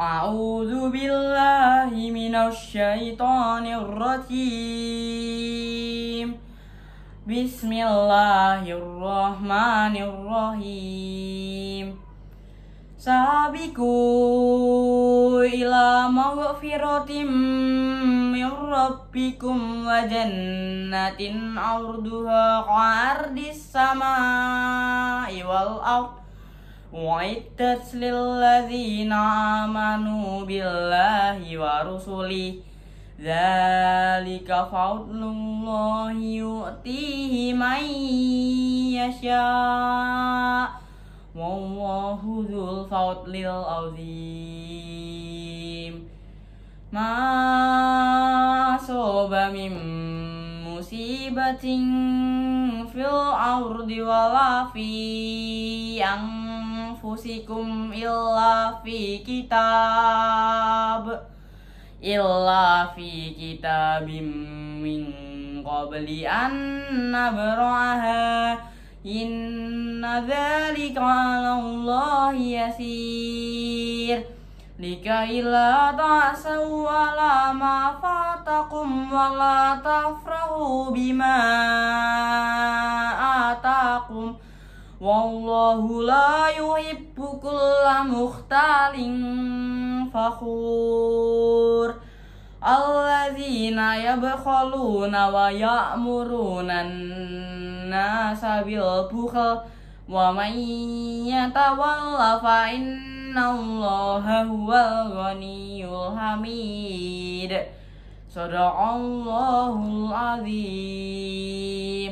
أعوذ بالله من الشيطان الرجيم بسم الله الرحمن الرحيم سابقوا إلى مغفرة من ربكم وجنة عرضها كعرض السماء والأرض وعدت للذين آمنوا بالله ورسله ذلك فضل الله يؤتيه من يشاء والله ذو الفضل العظيم ما أصاب من مصيبة في الأرض ولا في أنفسهم anfusikum illa fi kitab. Illa fi kitabim min qabli an nabraha. Inna dhalika ala Allah yasir. Likai la ta'saw ala ma fatakum wa la tafrahu bima Wallahu la yuhibbu kulla mukhtalin fakhur. Alladzina yabkhaluna wa ya'muruna an-nasa bil bukhl. Wa man yatawalla fa inna allaha huwal ghaniyyul hamid. Sadaqallahul azim